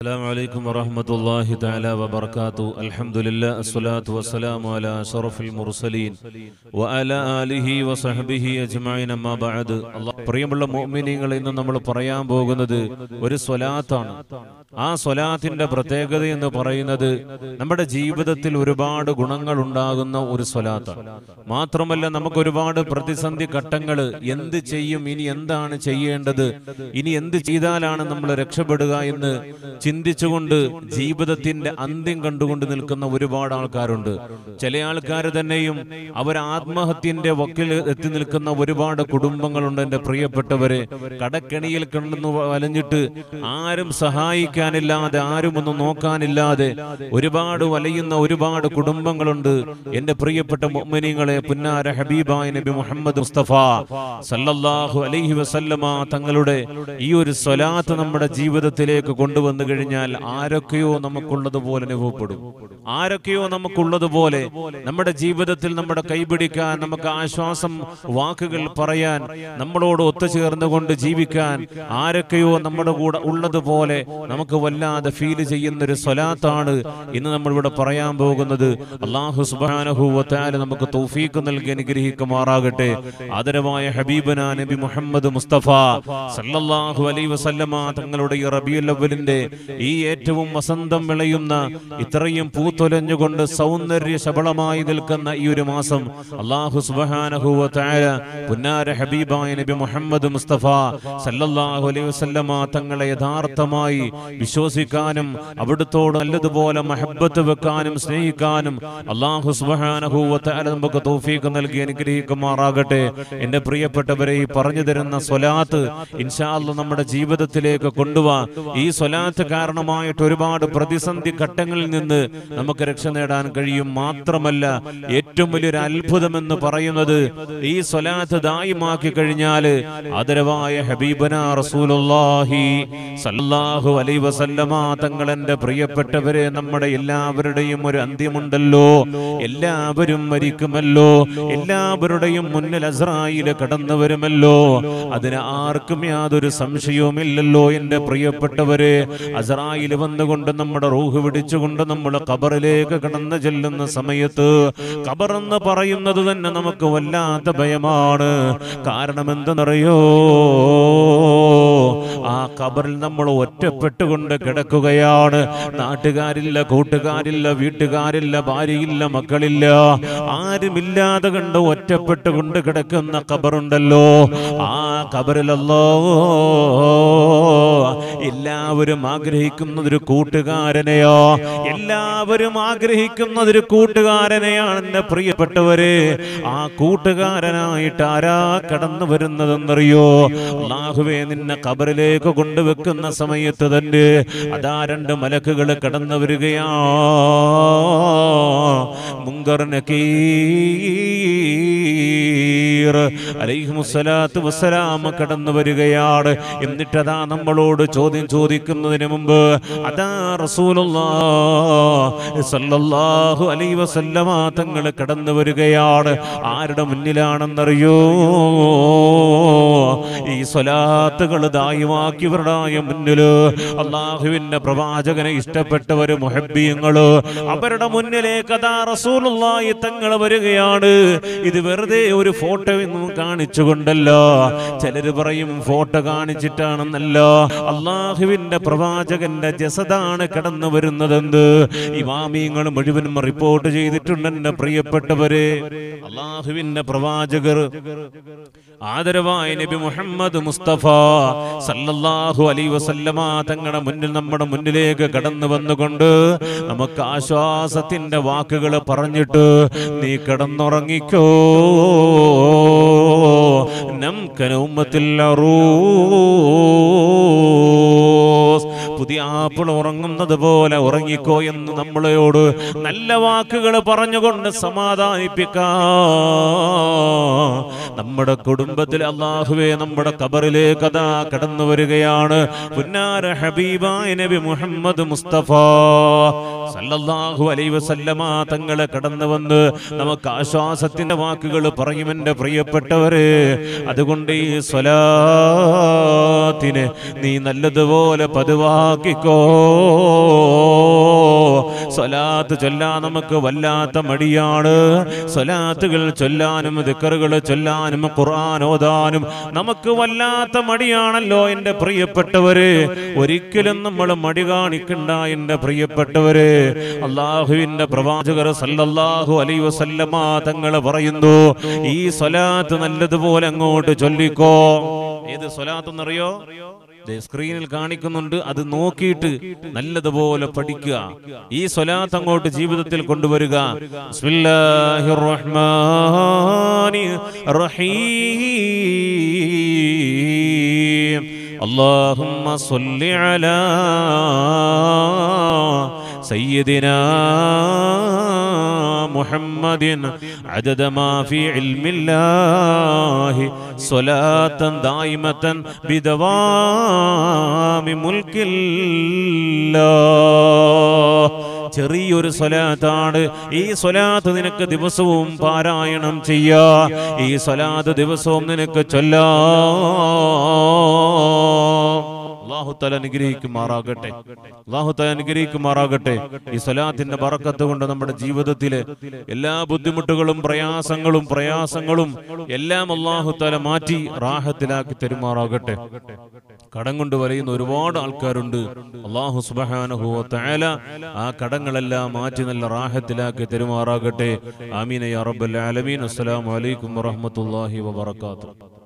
السلام عليكم ورحمة الله تعالى وبركاته الحمد لله الصلاة والسلام على شرف المرسلين وعلى آله وصحبه أجمعين أما بعد الله പ്രിയമുള്ള മോമിനിങ്ങൾ ഇന്ന് നമ്മൾ പറയാൻ പോകുന്നത് ഒരു സ്വലാത്താണ് ആ സ്വലാത്തിന്റെ പ്രത്യേകത എന്ന് പറയുന്നത് നമ്മുടെ ജീവിതത്തിൽ ഒരുപാട് ഗുണങ്ങൾ ഉണ്ടാകുന്ന ഒരു സ്വലാത്താണ് മാത്രമല്ല നമുക്ക് ഒരുപാട് പ്രതിസന്ധി ഘട്ടങ്ങൾ എന്ത് ചെയ്യും ഇനി എന്താണ് ചെയ്യേണ്ടത് ഇനി എന്ത് ചെയ്താലാണ് നമ്മൾ രക്ഷപ്പെടുക എന്ന് ചിന്തിച്ചുകൊണ്ട് ജീവിതത്തിന്റെ അന്ത്യം കണ്ടുകൊണ്ട് നിൽക്കുന്ന ഒരുപാട് ആൾക്കാരുണ്ട്. ചില ആൾക്കാർ തന്നെയും അവർ ആത്മഹത്യന്റെ വക്കിൽ എത്തി നിൽക്കുന്ന ഒരുപാട് കുടുംബങ്ങളുണ്ട് എന്റെ പ്രിയപ്പെട്ടവരെ. കടക്കെണിയിൽ കണ്ടെന്ന് വലഞ്ഞിട്ട് ആരും സഹായിക്കാനില്ലാതെ ആരും ഒന്ന് നോക്കാനില്ലാതെ ഒരുപാട് വലയുന്ന ഒരുപാട് കുടുംബങ്ങളുണ്ട്. എന്റെ പ്രിയപ്പെട്ട മുഅ്മിനീങ്ങളെ പുന്നാര ഹബീബായ നബി മുഹമ്മദ് മുസ്തഫ സല്ലല്ലാഹു അലൈഹി വസല്ലമ തങ്ങളുടെ ഈ ഒരു സ്വലാത്ത് നമ്മുടെ ജീവിതത്തിലേക്ക് കൊണ്ടുവന്നു കഴിഞ്ഞാൽ ആരൊക്കെയോ നമുക്കുള്ളതുപോലെ അനുഭവപ്പെടും. ആരൊക്കെയോ നമുക്കുള്ളതുപോലെ നമ്മുടെ ജീവിതത്തിൽ നമ്മുടെ കൈപിടിക്കാൻ നമുക്ക് ആശ്വാസം വാക്കുകൾ പറയാൻ നമ്മളോട് ഒത്തുചേർന്നുകൊണ്ട് ജീവിക്കാൻ ആരൊക്കെയോ നമ്മുടെ കൂടെ ഉള്ളതുപോലെ നമുക്ക് വല്ലാതെ ഫീൽ ചെയ്യുന്ന ഒരു സ്വലാത്താണ് ഇന്ന് നമ്മൾ ഇവിടെ പറയാൻ പോകുന്നത്. അള്ളാഹു സുബാനഹുവത്താൽ നമുക്ക് തൗഫീക്ക് നൽകി അനുഗ്രഹിക്കുമാറാകട്ടെ. ആദരവായ ഹബീബന നബി മുഹമ്മദ് മുസ്തഫ സല്ലല്ലാഹു അലൈഹി വസല്ലമ തങ്ങളുടെ ഈ റബിയുൽ അവലിന്റെ ഈ ഏറ്റവും വസന്തം വിളയുന്ന ഇത്രയും പൂത്തൊലഞ്ഞുകൊണ്ട് സൗന്ദര്യ ശബളമായി നിൽക്കുന്ന ഈ ഒരു മാസം അള്ളാഹു പുന്നാര ഹബീബായ നബി മുഹമ്മദ് മുസ്തഫ സല്ലല്ലാഹു അലൈഹി വസല്ലമ തങ്ങളെ യഥാർത്ഥമായി വിശ്വസിക്കാനും അവിടുത്തോട് നല്ലതുപോലെ മഹബത്ത് വെക്കാനും സ്നേഹിക്കാനും അള്ളാഹു സുബാനഹുവത്തായ നമുക്ക് തൗഫീഖ് നൽകി അനുഗ്രഹിക്കുമാറാകട്ടെ. എന്റെ പ്രിയപ്പെട്ടവരെ ഈ പറഞ്ഞു തരുന്ന സ്വലാത്ത് ഇൻഷാ അല്ലാ നമ്മുടെ ജീവിതത്തിലേക്ക് കൊണ്ടുവാ. ഈ സ്വലാത്ത് കാരണമായിട്ട് ഒരുപാട് പ്രതിസന്ധി ഘട്ടങ്ങളിൽ നിന്ന് നമുക്ക് രക്ഷ നേടാൻ കഴിയും. മാത്രമല്ല ഏറ്റവും വലിയൊരു അത്ഭുതം എന്ന് പറയുന്നത് ഈ സ്വലാത്ത് ദായിമാക്കി കഴിഞ്ഞാൽ ആദരവായ ഹബീബന റസൂലുള്ളാഹി സല്ലല്ലാഹു അലൈഹി വസല്ലമ തങ്ങൾ പ്രിയപ്പെട്ടവരെ നമ്മുടെ എല്ലാവരുടെയും ഒരു അന്ത്യമുണ്ടല്ലോ. എല്ലാവരും മരിക്കുമല്ലോ. എല്ലാവരുടെയും മുന്നിൽ അസ്രായിൽ കടന്നു വരുമല്ലോ. അതിന് ആർക്കും യാതൊരു സംശയവുമില്ലല്ലോ എന്റെ പ്രിയപ്പെട്ടവരെ. അസ്രായിൽ വന്നുകൊണ്ട് നമ്മുടെ റൂഹ് പിടിച്ചുകൊണ്ട് നമ്മൾ ഖബറിലേക്ക് കടന്നു ചെല്ലുന്ന സമയത്ത് കബറെന്ന് പറയുന്നത് തന്നെ നമുക്ക് വല്ലാത്ത ഭയമാണ്. കാരണം എന്തെന്നറിയോ? ആ ഖബറിൽ നമ്മൾ ഒറ്റപ്പെട്ടുകൊണ്ട് കിടക്കുകയാണ്. നാട്ടുകാരില്ല കൂട്ടുകാരില്ല വീട്ടുകാരില്ല ഭാര്യയില്ല മക്കളില്ല. ആരുമില്ലാതെ കണ്ട് ഒറ്റപ്പെട്ടുകൊണ്ട് കിടക്കുന്ന ഖബറുണ്ടല്ലോ. ആ ഖബറിലല്ലോ എല്ലാവരും ആഗ്രഹിക്കുന്നതൊരു കൂട്ടുകാരനെയോ? എല്ലാവരും ആഗ്രഹിക്കുന്നതൊരു കൂട്ടുകാരനെയാണ് എന്റെ പ്രിയപ്പെട്ടവര്. ആ കൂട്ടുകാരനായിട്ട് ആരാ കടന്നു വരുന്നതെന്നറിയോ? ലാഹുവേ നിന്നെ ഖബറിലേക്ക് കൊണ്ടുവെക്കുന്ന സമയത്ത് തന്നെ അതാ രണ്ട് മലക്കുകൾ കടന്നു വരികയാ. മുങ്കർ നക്കീർ അലൈഹിമുസ്സലാത്തു കടന്നു വരികയാണ്. എന്നിട്ടതാ നമ്മളോട് ചോദ്യം ചോദിക്കുന്നതിന് മുമ്പ് അതാ റസൂലുള്ളാഹി അലൈഹി വസല്ലമ തങ്ങൾ കടന്നു വരികയാണ്. ആരുടെ മുന്നിലാണെന്നറിയോ? ഈ സ്വലാത്തുകൾ ദായമാക്കിയവരുടായ മുന്നിൽ അള്ളാഹുവിന്റെ പ്രവാചകനെ ഇഷ്ടപ്പെട്ടവര് മുഹബ്ബീങ്ങൾ അവരുടെ മുന്നിലേക്ക് അതാ റസൂലുള്ളാഹി തങ്ങൾ വരികയാണ്. ഇത് വെറുതെ ഒരു ഫോട്ടോ എന്നും കാണിച്ചുകൊണ്ടല്ല. ചിലര് പറയും ഫോട്ടോ കാണിച്ചിട്ടാണെന്നല്ല. അള്ളാഹുവിന്റെ പ്രവാചകന്റെ ജസദാണ് കടന്നു വരുന്നതെന്ന് ഇമാമിയങ്ങൾ മുഴുവനും റിപ്പോർട്ട് ചെയ്തിട്ടുണ്ട് എന്റെ പ്രിയപ്പെട്ടവരെ. അള്ളാഹുവിന്റെ പ്രവാചകർ ആദരവായ നബി മുഹമ്മദ് മുസ്തഫ സല്ലല്ലാഹു അലൈ വസല്ലമ തങ്ങളുടെ മുന്നിൽ നമ്മുടെ മുന്നിലേക്ക് കടന്നു വന്നുകൊണ്ട് നമുക്ക് ആശ്വാസത്തിന്റെ വാക്കുകൾ പറഞ്ഞിട്ട് നീ കടന്നുറങ്ങിക്കോ. അറൂസ് പുതിയ ആപ്പിൾ ഉറങ്ങുന്നത് പോലെ ഉറങ്ങിക്കോ എന്ന് നമ്മളോട് നല്ല വാക്കുകൾ പറഞ്ഞുകൊണ്ട് സമാധാനിപ്പിക്കാ. നമ്മുടെ കുടുംബത്തിൽ അള്ളാഹുവെ നമ്മുടെ കബറിലേക്ക് അതാ കടന്നു വരികയാണ്. ഹബീബായ നബി മുഹമ്മദ് മുസ്തഫ സല്ലല്ലാഹു അലൈഹി വസല്ലമ തങ്ങളെ കടന്നു വന്ന് നമുക്ക് ആശ്വാസത്തിന്റെ വാക്കുകൾ പറയും എന്റെ പ്രിയപ്പെട്ടവര്. അതുകൊണ്ട് ഈ സ്വലാത്തിനെ നീ നല്ലതുപോലെ പതിവാക്കിക്കോ. സ്വലാത്ത് ചൊല്ലാൻ നമുക്ക് വല്ലാത്ത മടിയാണ്. സ്വലാത്തുകൾ ചൊല്ലാനും ദിക്കറുകൾ ചൊല്ലാനും ഖുർആൻ ഓതാനും നമുക്ക് വല്ലാത്ത മടിയാണല്ലോ എന്റെ പ്രിയപ്പെട്ടവര്. ഒരിക്കലും നമ്മൾ മടി കാണിക്കണ്ട എന്റെ പ്രിയപ്പെട്ടവര്. അള്ളാഹുവിന്റെ പ്രവാചകർ സല്ലല്ലാഹു അലൈ വസല്ലമ തങ്ങൾ പറയുന്നു ഈ സ്വലാത്ത് നല്ലതുപോലെ അങ്ങോട്ട് ചൊല്ലിക്കോ. ഏത് സ്വലാത്ത് എന്നറിയോ സ്ക്രീനിൽ കാണിക്കുന്നുണ്ട് അത് നോക്കിയിട്ട് നല്ലതുപോലെ പഠിക്കുക ഈ സ്വലാത്ത് അങ്ങോട്ട് ജീവിതത്തിൽ കൊണ്ടുവരിക ബിസ്മില്ലാഹിർ റഹ്മാനിർ റഹീം اللهم صل على سيدنا محمد عدد ما في علم الله صلاة دائمة بدوام ملك الله ചെറിയൊരു സ്വലാത്താണ് ഈ സ്വലാത്ത് നിനക്ക് ദിവസവും പാരായണം ചെയ്യാ ഈ സ്വലാത്ത് ദിവസവും നിനക്ക് ചൊല്ലാ അള്ളാഹുത്തല അനുഗ്രഹിക്കുമാറാകട്ടെ. അള്ളാഹുത്തല അനുഗ്രഹിക്കുമാറാകട്ടെ. ഈ സലാത്തിന്റെ പറക്കത്ത് കൊണ്ട് നമ്മുടെ ജീവിതത്തിലെ എല്ലാ ബുദ്ധിമുട്ടുകളും പ്രയാസങ്ങളും പ്രയാസങ്ങളും എല്ലാം അള്ളാഹുത്തല മാറ്റി റാഹത്തിലാക്കി തരുമാറാകട്ടെ. കടം കൊണ്ട് വലയുന്ന ഒരുപാട് ആൾക്കാരുണ്ട്. അള്ളാഹു സുബഹാനഹുവ തആല ആ കടങ്ങളെല്ലാം മാറ്റി നല്ല റാഹത്തിലാക്കി തരുമാറാകട്ടെ. ആമീന യാ റബ്ബൽ ആലമീൻ. അസ്സലാമു അലൈക്കും വറഹ്മത്തുള്ളാഹി വബറകാതുഹു.